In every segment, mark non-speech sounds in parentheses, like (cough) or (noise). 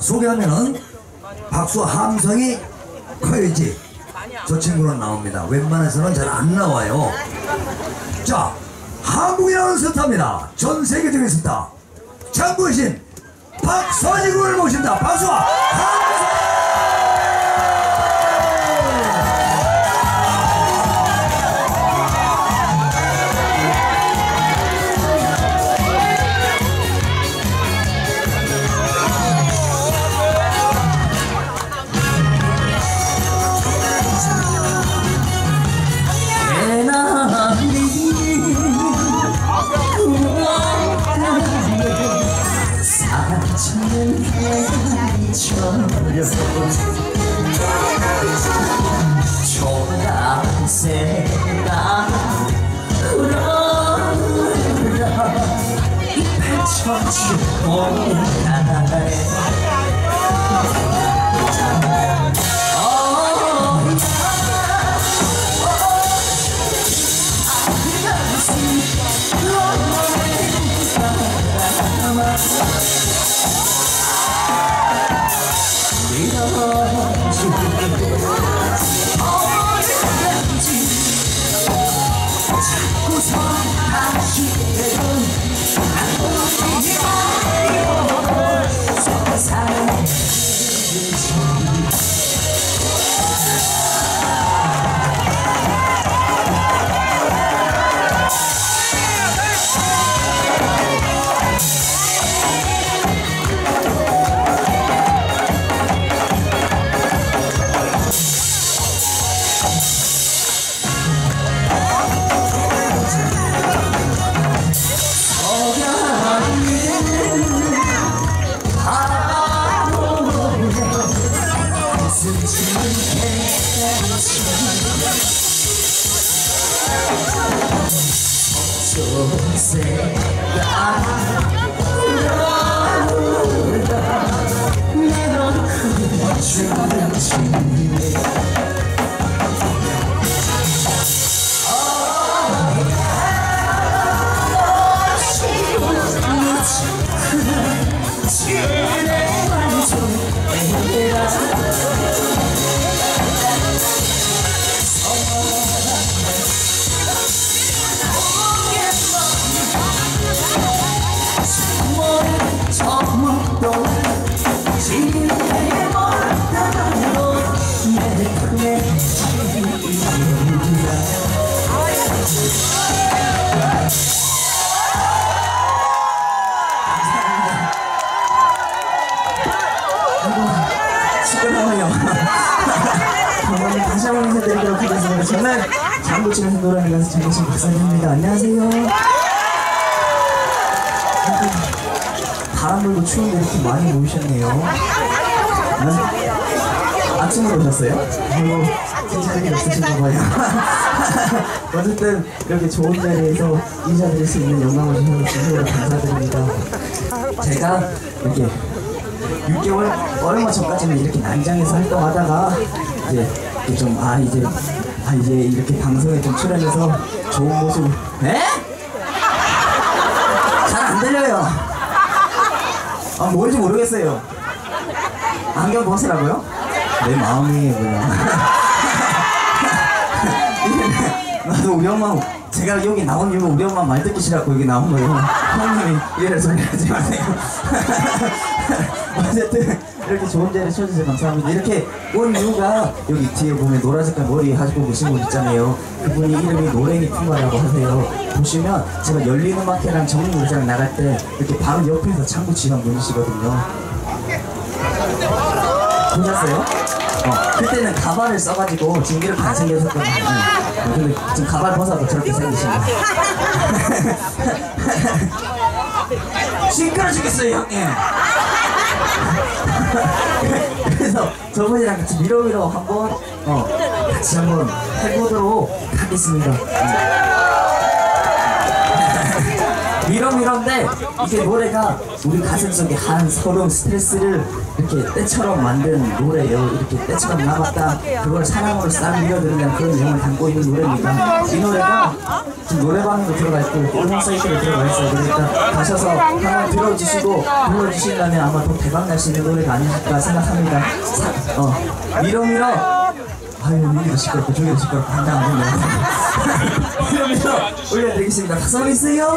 소개하면은 박수 함성이 커야지 저 친구는 나옵니다. 웬만해서는 잘 안 나와요. 자, 한국이라는 스타입니다. 전 세계적인 스타. 장부신 박서진 군을 모신다. 박수와 함 초록새가 울어라 이 펼쳐진 봄날 시끄러워요. (laughs) 다시 한번 인사드리도록 하겠습니다. 정말 장구 치면서 노래하는 가수 장구신 박사님입니다. 안녕하세요. 바람 불고 추운데 이렇게 많이 모이셨네요. 네? 아침으로 오셨어요? 아이고, 진짜이 없으신가 봐요. (laughs) 어쨌든 이렇게 좋은 자리에서 인사드릴 수 있는 영광을 주셔서 진심으로 감사드립니다. 제가 이렇게 6개월 얼마 전까지는 이렇게 난장에서 활동하다가 이제 좀 아 이제 아 이제 이렇게 방송에 좀 출연해서 좋은 모습 에? 잘 안 들려요. 아 뭔지 모르겠어요. 안경 벗으라고요? 내 마음이 뭐야? (laughs) 나도 우리 엄마 제가 여기 나온 이유가 우리 엄마 말 듣기 싫어갖고 여기 나온 거예요. 형님이 이래 소리 하지 마세요. (laughs) 어쨌든 이렇게 좋은 자리에 쳐주셔서 감사합니다. 이렇게 온 이유가 여기 뒤에 보면 노란 색깔 머리 하시고 계신 분 있잖아요. 그분이 이름이 노랭이 품바라고 하세요. 보시면 제가 열린 음악회랑 정리무장 나갈 때 이렇게 바로 옆에서 창구 지원 분이시거든요. 보셨어요? 어, 그때는 가발을 써가지고 이렇게 안 생겼었거든요. 어, 근데 지금 가발 벗어도 저렇게 거예요. 시끄러 죽겠어요, 형님. 그래서 저분이랑 같이 미러미러 한번 어, 같이 한번 해보도록 하겠습니다. 미러미러인데 이게 노래가 우리 가슴속에 한 서러운 스트레스를 이렇게 때처럼 만든 노래예요. 이렇게 때처럼 남았다. 그걸 사랑으로 싹 밀어드리는 그런 내용을 담고 있는 노래입니다. 이 노래가 지금 노래방에도 들어가 있고 음원 사이트에 들어가 있어요. 그러니까 가셔서 한번 들어주시고 불러주신다면 아마 더 대박 날 수 있는 노래가 아닐까 생각합니다. 사, 어, 미러미러 아유 여기도 시끄럽고 저기도 시끄럽고 한장 안 그러면서 올려드리겠습니다. 박수 한번 주세요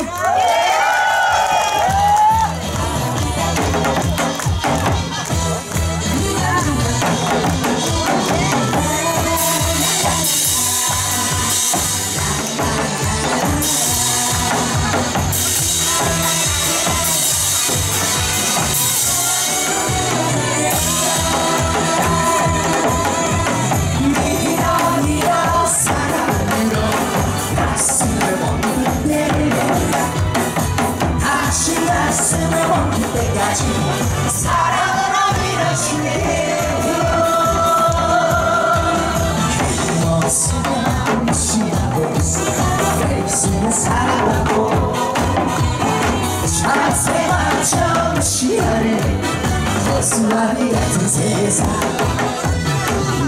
슬라비 같은 세상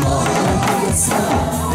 모르겠어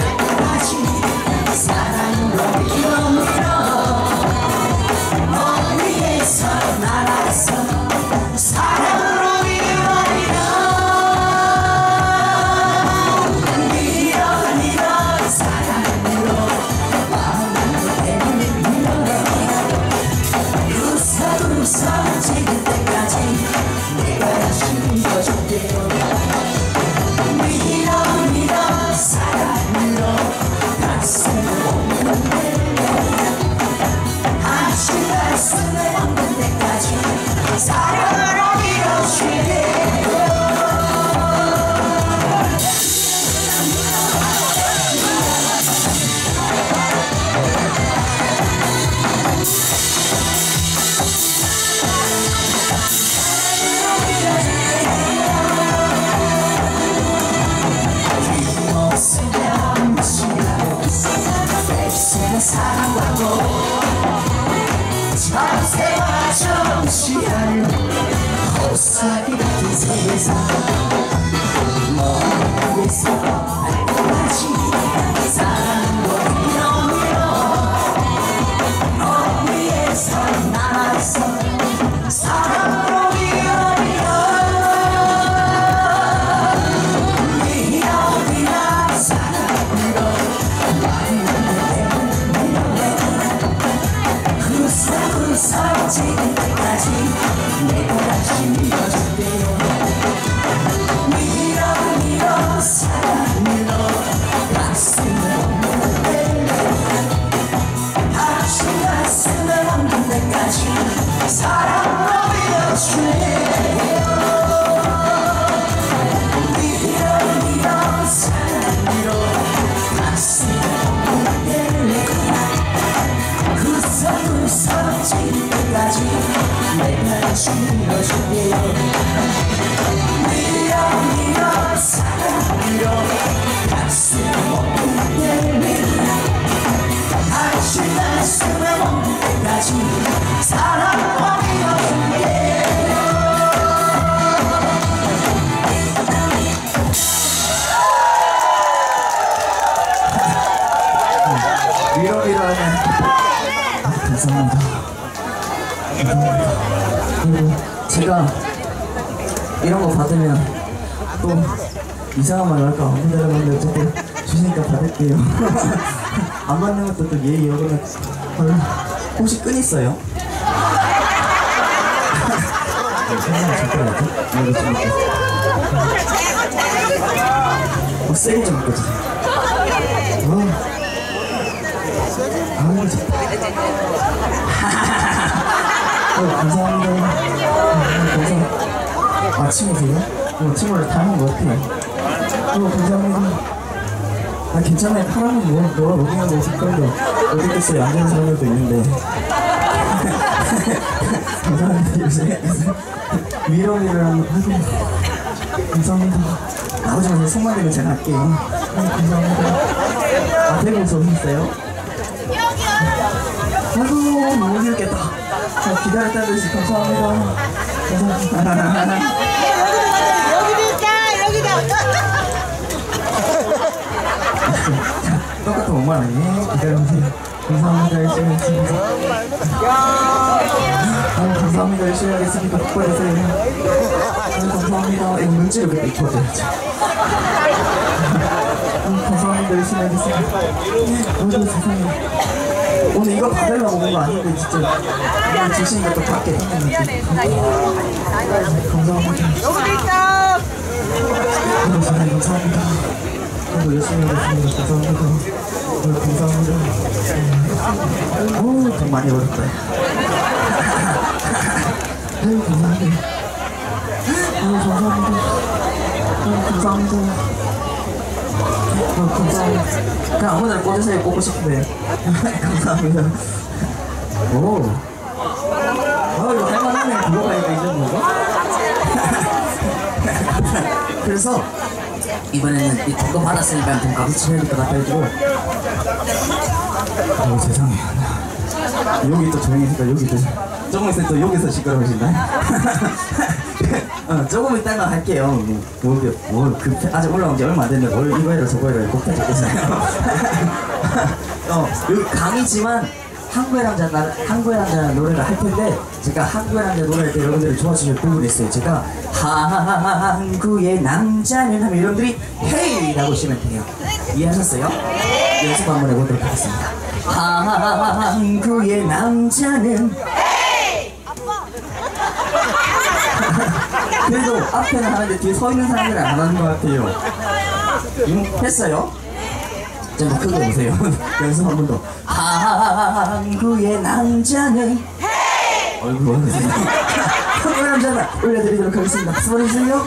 받으면 또 이상한 말 할까 안 받으려고 어쨌든 주시니까 받을게요 안 받는 것도 또 예의 여러분 혹시 끈 있어요? 어, 세게 좀 어. 아우 어, 감사합니다 어, 감사 아 친구세요? 어 친구를 닮은 것 같아요. 어 감사합니다. 아 괜찮아요. 파랑은 뭐 너가 로딩한 거 색깔도 어디 있겠어요 안 되는 사람들도 있는데. (laughs) 감사합니다. 요새 미러미러랑 하고 감사합니다. 나오지 마세요 손만 대면 제가 할게요. 아, 감사합니다. 아 대구 오셨어요? 아이고 너무 귀엽겠다. 자, 기다렸다는 듯이 감사합니다. 감사합니다. 여기도 있다 여기도 똑같은 5만 원이 기다려주세요. 감사합니다. 열심히 하겠습니다. 아, 감사합니다. 열심히 하겠습니다. 확보해주세요. 아, 감사합니다. 아. 열심히 하겠습니다. 오늘 이거 받으려고 온거 아니고 진짜 이거 주시니까 또 받게 생겼는데 감사합니다. 있다 아이고, 세상에 감사합니다. 아이고, 열심히 하겠습니다. 감사합니다. 아이고, 감사합니다. 어우, 돈 많이 벌었다. 아이고, 감사합니다. 아이고, 감사합니다. 아이고, 감사합니다. 어, 감사합니다. 그냥 아무나 꽂으세요. 꽂고 싶은데. 감사합니다. 오. 아, 이거 할만하네. 그거가 이거 이 정도가? 그래서 이번에는 이 돈도 받았으니까 돈 값어치 해야 될 것 같아가지고 오 세상에 여기 또 조용해지니까 여기 또 조금 있으면 또 여기서 시끄러워진다 어, 조금 이따가 할게요 뭐, 뭐, 뭐, 그, 아직 올라온 지 얼마 안 됐는데 뭘 이거 해라 저거 해라 꼭 해줬겠어요 (laughs) 어, 여기 강이지만 한국의 남자 나 한국의 남자 노래를 할 텐데 제가 한국의 남자 노래할 때 여러분들이 좋아하시는 부분이 있어요. 제가 한국의 남자는 하면 여러분들이 헤이 라고 하시면 돼요. 이해하셨어요? 연습 한번 해보도록 하겠습니다. 한국의 남자는 그래도 앞에는 하는데 뒤에 서 있는 사람들은 안 하는 것 같아요. 음, 했어요? 좀 더 크게 보세요. 연습 한 번 더. 한국의 남자는 얼굴 원하세요. (laughs) 한국의 남자는 올려드리도록 하겠습니다. 박수 보내주세요.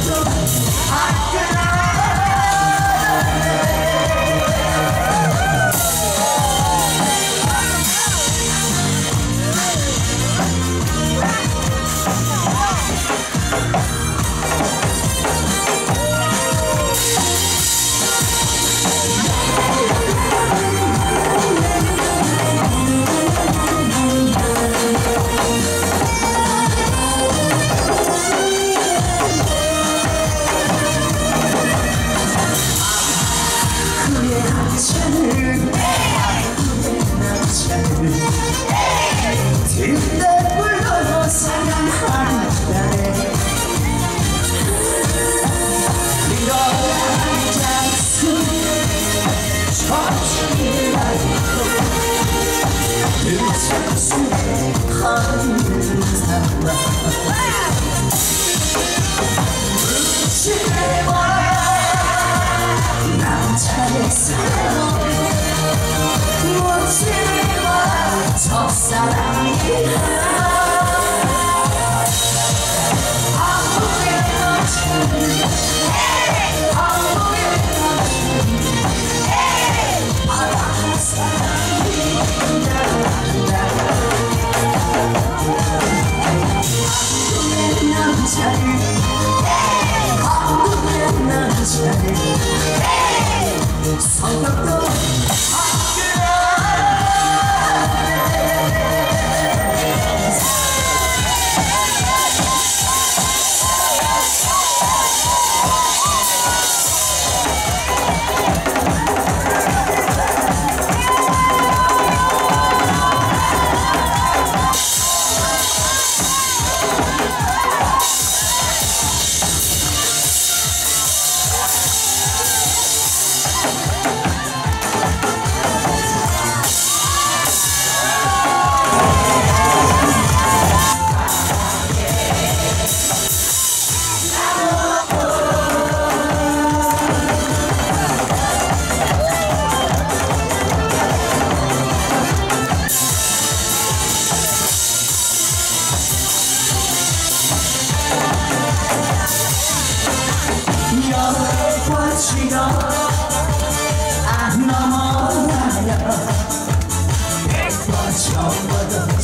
그의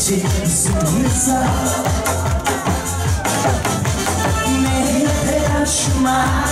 지킬 수 있어 내 옆에 당신만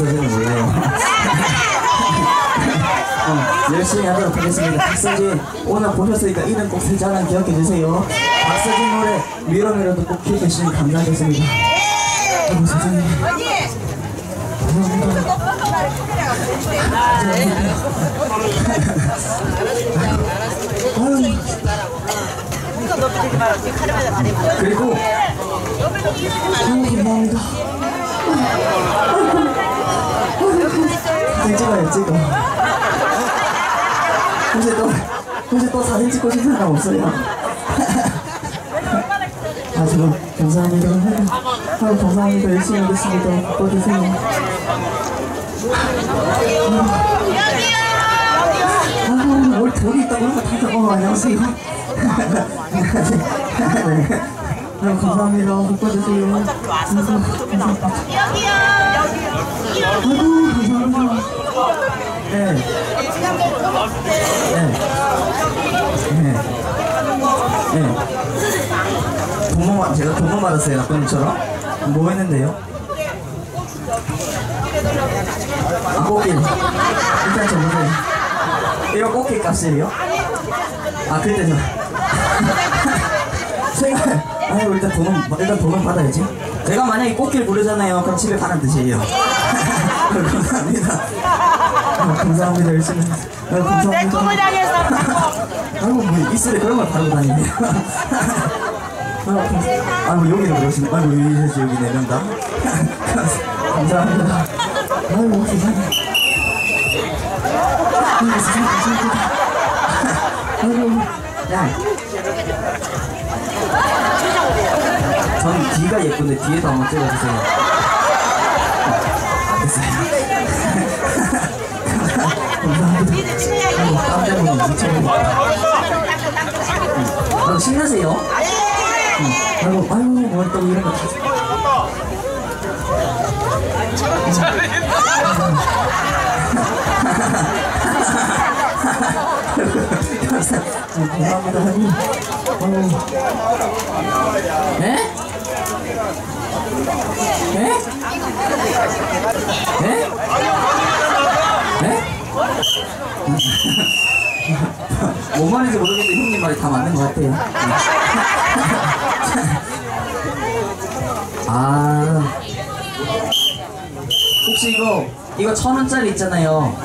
박서진을 몰라요. 어, 열심히 하도록 하겠습니다. 박서진 오늘 보셨으니까 이름 꼭 세자랑 기억해 주세요. 박서진 노래 미러미러도 꼭 기억해 주시면 감사하겠습니다. 아이고 세상에. 그리고 감사합니다. 찍어요 찍어. 혹시 또 혹시 또 사진 찍고 싶은 사람 없어요? 아 저거 감사합니다. 아유 감사합니다. 열심히 하겠습니다. 바꿔주세요. 아, 뭘 돈이 있다고 해서 다 어, 안녕하세요. 네. 아유, 감사합니다. 바꿔주세요. 감사합니다. 여기요. 아이고, 감사합니다. 네. 네. 네. 네. 도모, 제가 도모 받았어요, 나쁜님처럼. 뭐 했는데요? 아, 꽃길. 일단 저 보세요. 이거 꽃길 값이에요? 아, 그때 저. 생각, 아니, 일단 돈은, 일단 돈은 받아야지. 제가 만약에 꽃길 부르잖아요. 그럼 집에 가는 뜻이에요. 감사합니다. 아, 감사합니다. 열심히. 아, 내 감사합니다. 꿈을 향해서 아이고 뭐 입술에 그런 걸 바르고 다니네요. 아, 뭐 여기로 그러시네. 아이고 여기 여기 네명 다. 감사합니다. 아이고 세상에. 아이고 세상에. 아이고 야. 저는 뒤가 예쁜데 뒤에도 한번 찍어주세요. 감사합니다. 신나세요? 응. 아이고, 아이고, 뭐 또 이런 거 다. 아, 감사합니다. 아이고, 아이고. 네? 네? 네? 네? 뭔 말인지 모르겠는데 형님 말이 다 맞는 것 같아요. (laughs) 아 혹시 이거 이거 천 원짜리 있잖아요.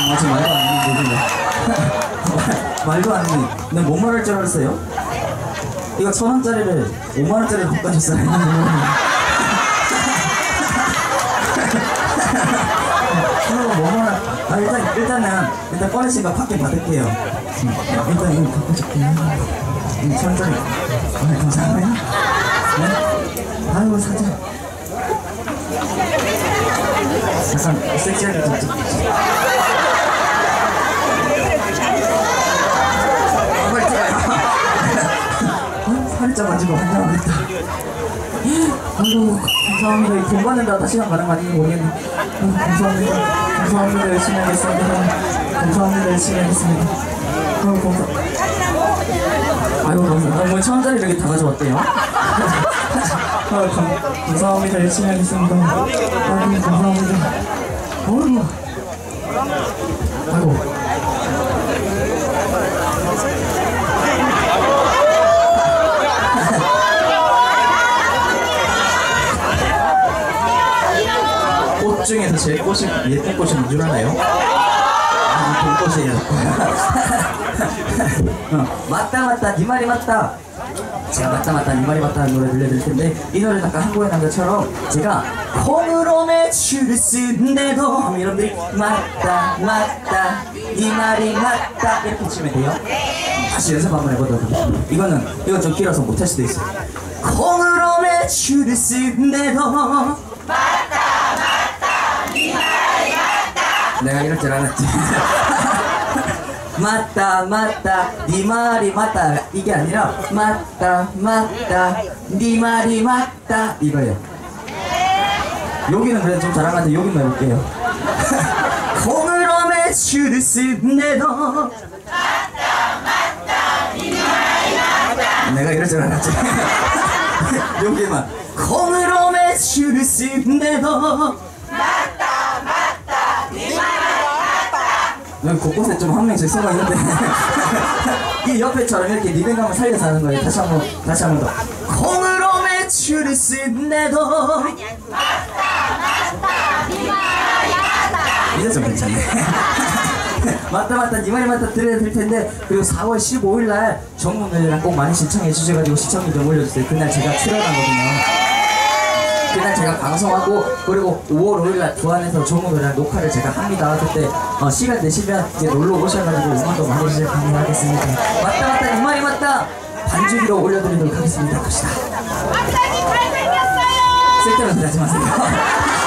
아 지금 말도 안 되는데 (laughs) 말도 안 되는데 내가 뭔 말할 줄 알았어요? 이거 천 원짜리를 5만 원짜리로 바꿔줬어요. (laughs) 아 일단 일단은 일단 꺼내신 거 밖에 받을게요. 음, 일단 이거 바꿔줄게요. 음, 천 원짜리. 아 감사합니다. 네? 아이고 사진. 약간 섹시하게 좀. 아, 살짝 만지고 환장하겠다. 아이고 감사합니다. 이돈 받는다 시 간 가는 거 아닌지 모르겠는데. 아, 감사합니다. 감사합니다. 열심히 하겠습니다. 감사합니다. 열심히 하겠습니다. 아, 감사. 아이고, 감사합니다. 뭐 천원짜리 이렇게 다 가져왔대요. (laughs) 아, 감, 감사합니다. 열심히 하겠습니다. 아이고, 감사합니다. 어이구. 아이고. 꽃 중에서 제일 꽃이 예쁜 줄 아나요? 아, 돈꽃이에요. (laughs) 어, 맞다 맞다 네 말이 맞다. 제가 맞다 맞다 네 말이 맞다는 노래 들려드릴 텐데 이 노래는 아까 한국의 남자처럼 제가 콩으로 매출을 쓴데도 하면 여러분들이 맞다 맞다 네 말이 맞다 이렇게 치면 돼요. 다시 연습 한번 해보도록 하겠습니다. 이거는 이건 좀 길어서 못할 수도 있어요. 콩으로 매출을 쓴데도 내가 이럴 줄 알았지. (laughs) 맞다 맞다 네 말이 맞다 이게 아니라 맞다 맞다 네 말이 맞다 이거예요. 여기는 그래도 좀 같아요. 여기만 해볼게요. 콩으로 매출을 쓴데도 내가 이럴 줄 알았지. (laughs) 여기만 콩으로 매출을 쓴데도 난 곳곳에 좀 한 명씩 숨어 있는데 이 옆에처럼 이렇게 리듬감을 살려서 하는 거예요. 다시 한번 다시 한번 더. 콩으로 매출을 쓴데도 이제 좀 괜찮네. 맞다 맞다 네 말이 맞다 들어야 될 텐데 그리고 4월 15일 날 정문들이랑 꼭 많이 신청해 주셔가지고 시청률 좀 올려주세요. 그날 제가 출연하거든요. 그날 제가 방송하고 그리고 5월 5일 날 부안에서 조문이랑 녹화를 제가 합니다. 그때 어, 시간 되시면 이제 놀러 오셔가지고 응원도 많이 해주실 가능하겠습니다. 맞다 맞다 이 말이 맞다 반주기로 올려드리도록 하겠습니다. 갑시다. 박사님 잘생겼어요. 쓸데없는 소리 하지 마세요.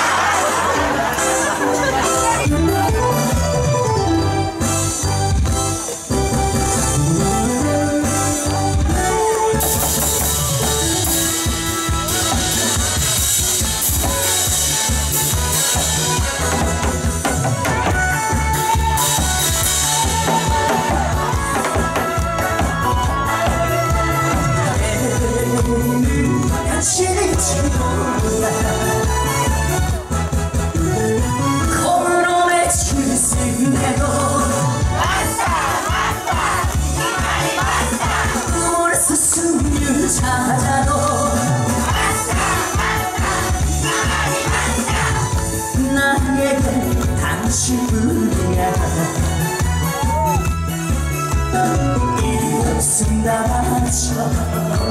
목숨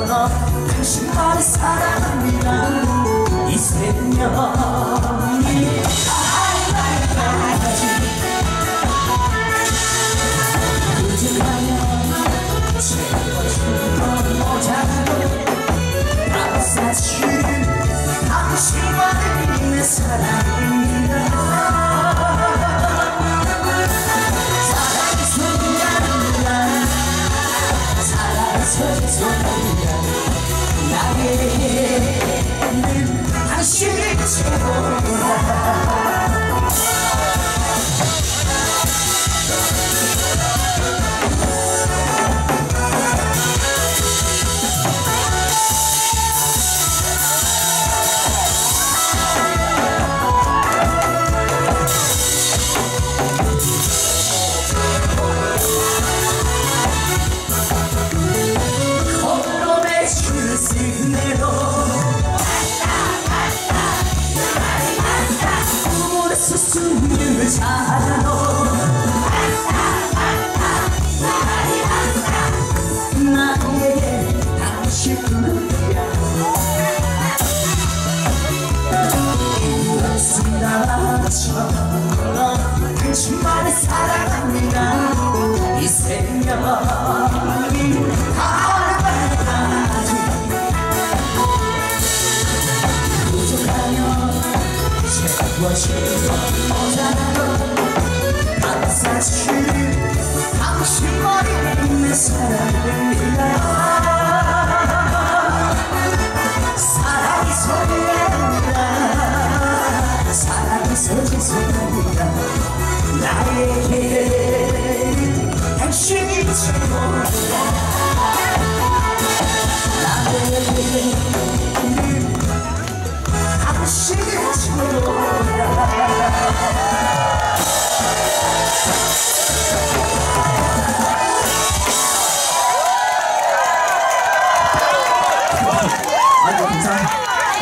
다바쳐 당신만을 사랑합니다 이 생명이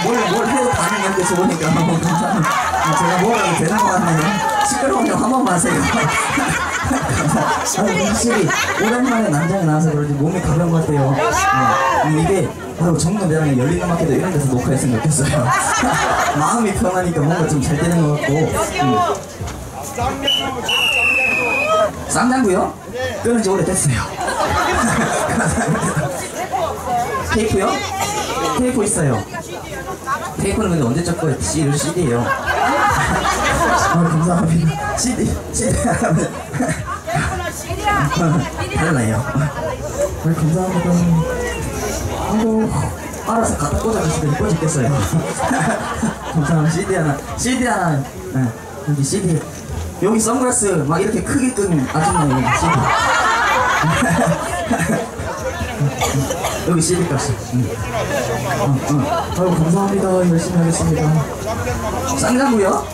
뭘, 뭘 해도 반응이 좋으니까 너무 감사합니다 아, 제가 뭐라도 되는 것 같네요 시끄러우면 한 번만 하세요 아니 확실히 오랜만에 난장에 나와서 그런지 몸이 가벼운 것 같아요 네. 음, 이게 바로 정로대랑에 열린 음악회도 이런 데서 녹화했으면 좋겠어요 (laughs) 마음이 편하니까 뭔가 좀 잘 되는 것 같고 음. 쌍장구요? 끊은 지 오래됐어요 (laughs) 테이프요? 테이프 있어요. 테이프는 근데 언제 적 거예요? CD, CD예요. 아, 감사합니다. CD, CD 하면 달라요. 아, 감사합니다. 아이고, 알아서 갖다 꽂아주시면 이뻐 죽겠어요. 감사합니다. CD 하나, CD 하나, 네, 여기 CD. 여기 선글라스 막 이렇게 크게 끈 아줌마 여기 CD. 여기 CD 값이. 응. 어, 어. 아유, 감사합니다. 열심히 하겠습니다. 쌍장구요?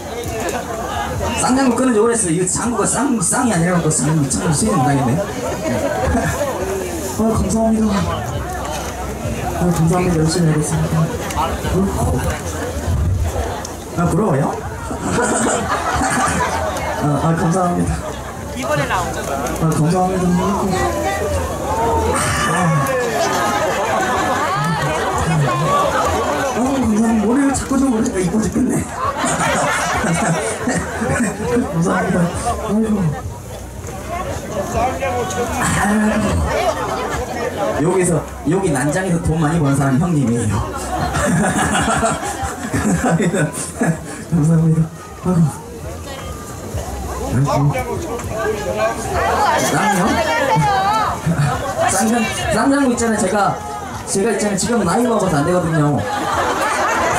쌍장구 끊은 지 오래했어요. 이거 장구가 쌍, 쌍이 아니라 고 쌍, 참 수익 나겠네. 아유, 감사합니다. 아유, 감사합니다. 열심히 하겠습니다. 아, 부러워요? 아, 아, 감사합니다. 이번에 나온 거. 아, 감사합니다. 아, 머리를 자꾸 좀 보니까 이뻐 죽겠네. 감사합니다. 아이고. 여기서 여기 난장에서 돈 많이 버는 사람 형님이에요. (laughs) 감사합니다. 쌍장, 쌍장구 있잖아요. 제가, 제가 있잖아요. 지금 나이 먹어서 안 되거든요.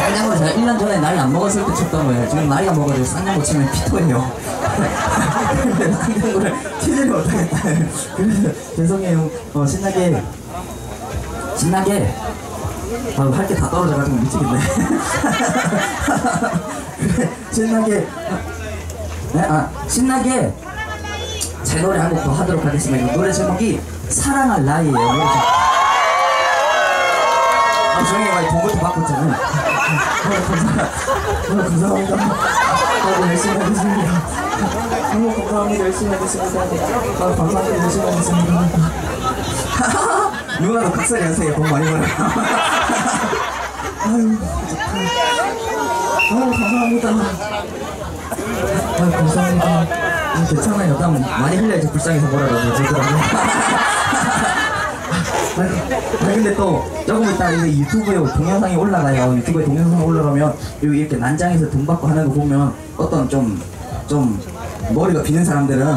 쌍장구 제가 1년 전에 나이 안 먹었을 때 쳤던 거예요. 지금 나이가 먹어가지고 쌍장구 치면. (laughs) 근데 쌍장구를 치지를 못하겠다. 그래서 죄송해요. 어, 신나게, 신나게, 아, 할게 다 떨어져가지고 미치겠네. (laughs) 신나게, 네? 아, 신나게 제 노래 한 곡 더 하도록 하겠습니다. 노래 제목이 사랑할 나이예요. 아, 조용히 해. 받고 있잖아요. 아, 감사합니다. 아, 열심히 하겠습니다. 너무 감사합니다. 열심히 하겠습니다. 아, 감사합니다. 열심히 하겠습니다. 누나도 각설이 하세요. 돈 많이 벌어요. 아유, 아유, 감사합니다. 아 감사합니다. 음, 괜찮아요. 땀 많이 흘려야지 불쌍해서 뭐라고 그러더라고요. (laughs) 아 근데 또 조금 이따 이제 유튜브에 동영상이 올라가요. 유튜브에 동영상 올라가면 여기 이렇게 난장에서 돈 받고 하는 거 보면 어떤 좀좀 머리가 비는 사람들은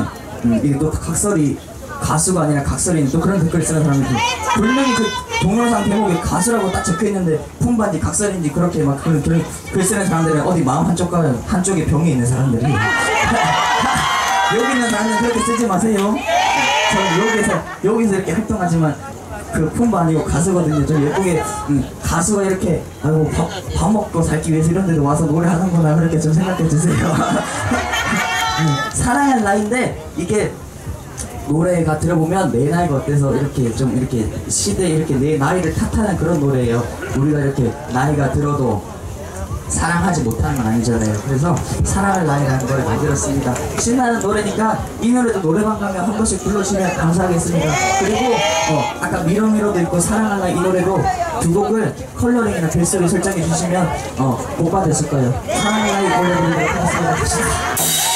음, 이게 또 각설이 가수가 아니라 각설인 또 그런 댓글 쓰는 사람들이 분명히 그 동영상 제목에 가수라고 딱 적혀 있는데 품바지 각설인지 그렇게 막 글, 글, 글 쓰는 사람들은 어디 마음 한쪽과 한쪽에 병이 있는 사람들이 (laughs) 여기 있는 나는 그렇게 쓰지 마세요. 저는 여기서 여기서 이렇게 활동하지만 그 품바 아니고 가수거든요. 좀 예쁘게 음, 가수가 이렇게 아이고 밥, 밥 먹고 살기 위해서 이런 데도 와서 노래하는구나 그렇게 좀 생각해 주세요. (laughs) 음, 사랑할 나이인데 이게 노래가 들어보면 내 나이가 어때서 이렇게 좀 이렇게 시대에 이렇게 내 나이를 탓하는 그런 노래예요. 우리가 이렇게 나이가 들어도 사랑하지 못하는 건 아니잖아요. 그래서 사랑할 나이라는 노래 만들었습니다. 신나는 노래니까 이 노래도 노래방 가면 한 번씩 불러주시면 감사하겠습니다. 그리고 어, 아까 미러미러도 있고 사랑할 나이 이 노래도 두 곡을 컬러링이나 벨소리 설정해 주시면 어, 복 받으실 거예요. 사랑할 나이 노래 부르도록 하겠습니다.